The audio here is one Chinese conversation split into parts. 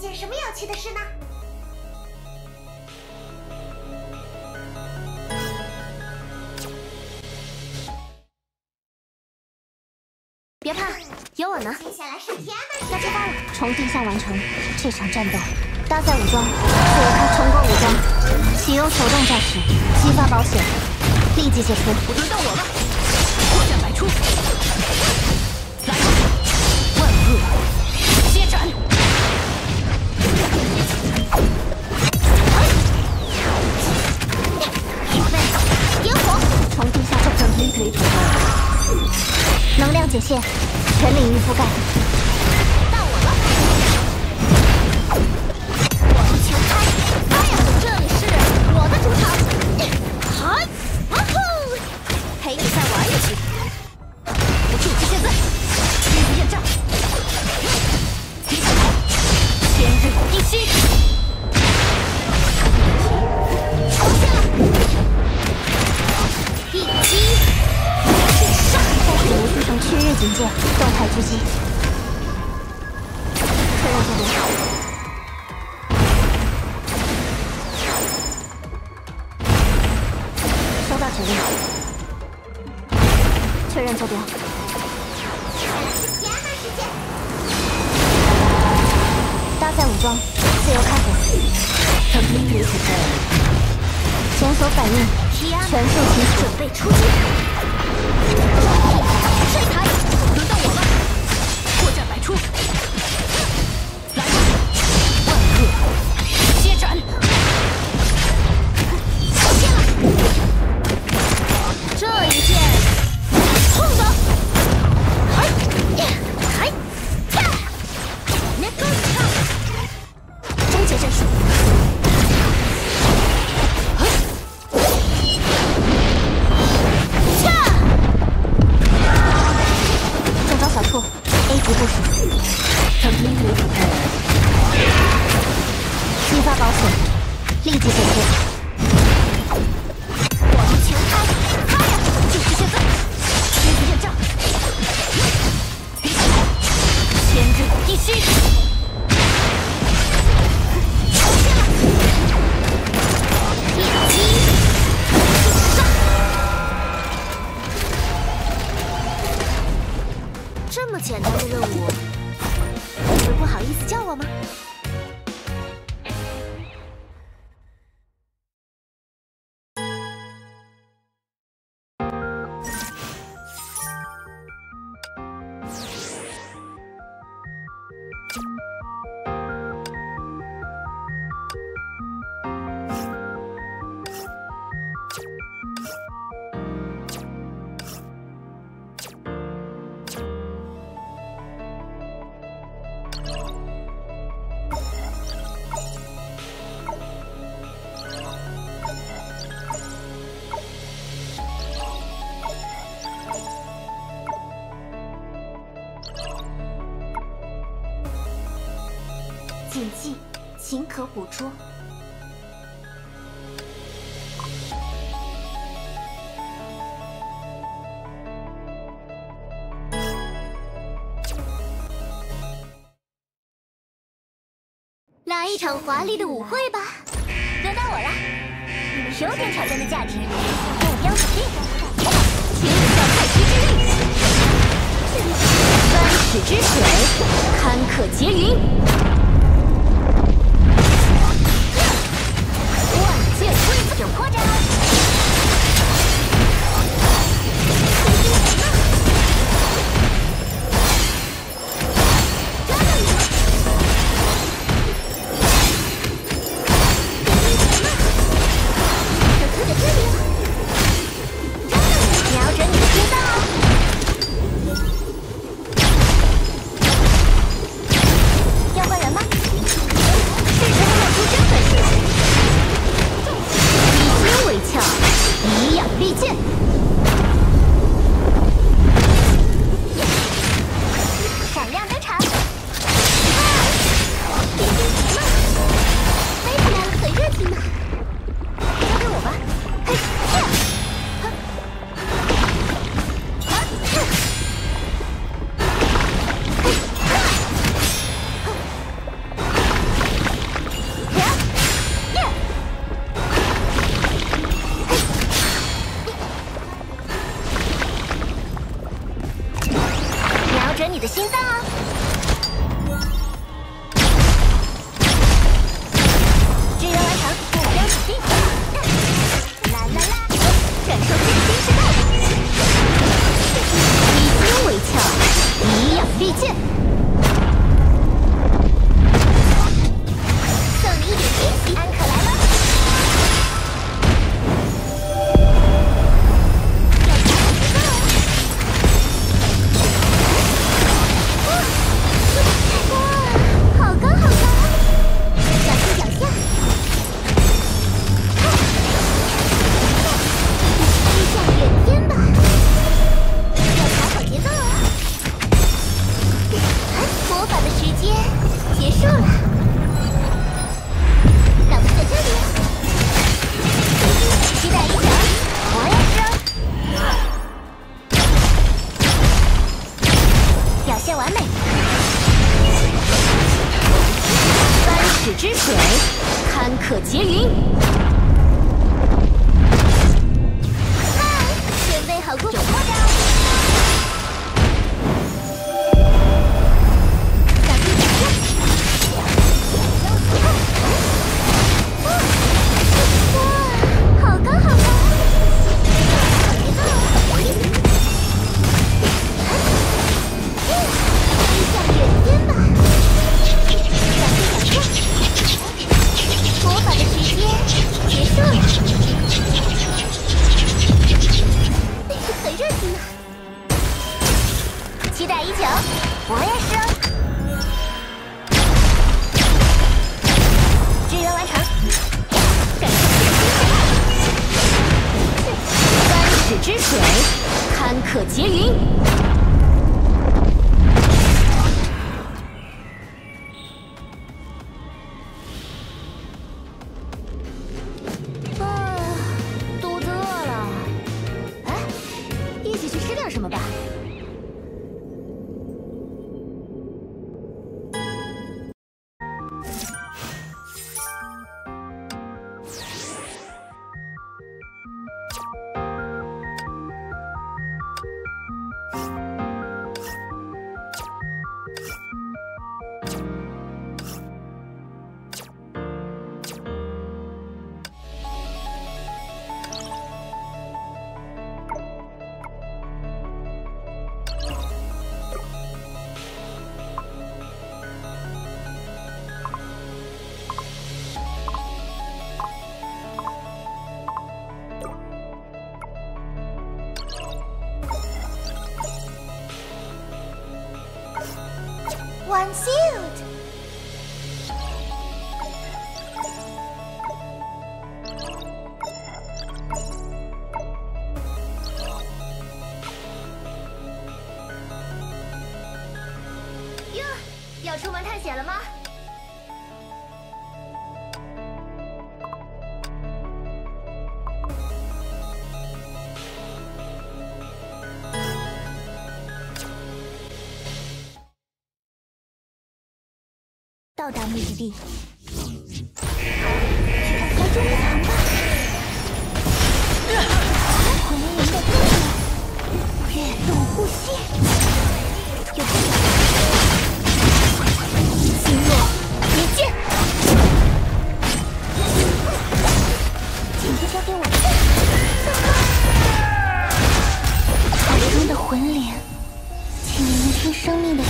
天又会遇见什么有趣的事呢？别怕，有我呢。接下来是天安门！要出发了，从地下完成这场战斗。搭载武装，自由开重构武装，启用手动驾驶，激发保险，立即解除。我轮到我了，破绽百出，解线，全领域覆盖。到我了！网球拍，哎呀，这里是我的主场！嗨，哇呼！陪你再玩一局，我就是现在！日子焰战，别想逃！千日一息！出成去日警戒，动态狙击。确认这边。收到指令。确认坐标。接下来是天呐事件！搭载武装，自由开火。检索反应，全速提速。准备出击！立即解除。网球拍，嗨呀！就是现在！日子焰战，别想逃！千日一息！一击！上！这么简单的任务，你会不好意思叫我吗？谨记，情可捕捉。来一场华丽的舞会吧！轮到我了，有点挑战的价值，目标锁定，请武教太虚之力，三尺之水，堪可劫云，之水，堪可结云。one 哟，要出门探险了吗？到达目的地，去看看捉迷藏吧。魂灵的动作，跃动呼吸，有不少。心若一剑，请就交给我。中的魂灵，请聆听生命的。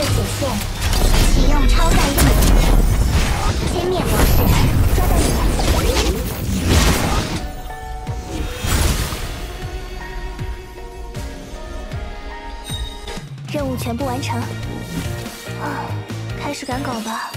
王室解线，启用超感应，歼灭模式，抓到你。任务全部完成，啊，开始赶稿吧。